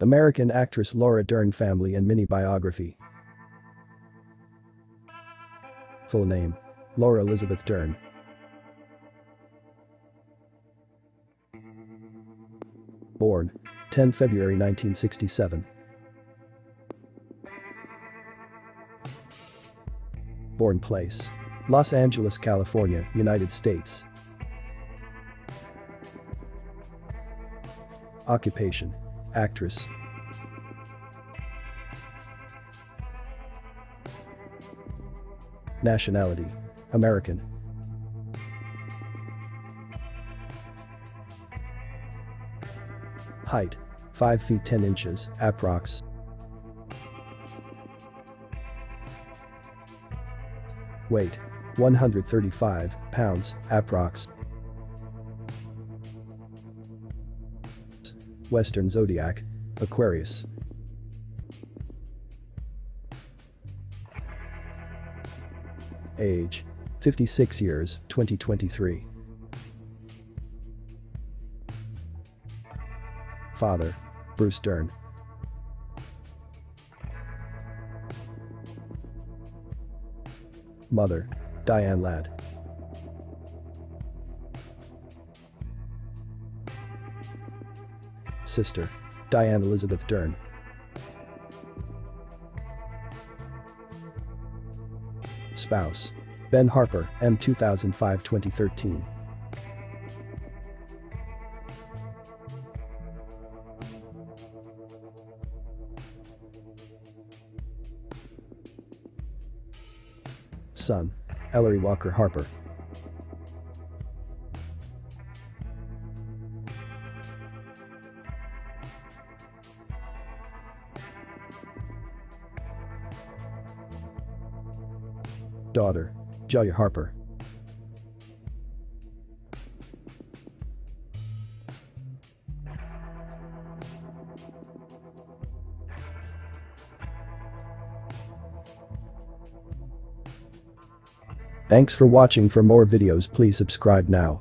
American actress Laura Dern family and mini biography. Full name. Laura Elizabeth Dern. Born. 10 February 1967. Born place. Los Angeles, California, United States. Occupation. Actress. Nationality. American. Height. 5 feet 10 inches, approx. Weight. 135 pounds, approx. Western Zodiac, Aquarius. Age. 56 years, 2023. Father. Bruce Dern. Mother. Diane Ladd. Sister. Diane Elizabeth Dern. Spouse. Ben Harper, M 2005-2013. Son. Ellery Walker Harper. Daughter. Jaya Harper. Thanks for watching for more videos please subscribe now.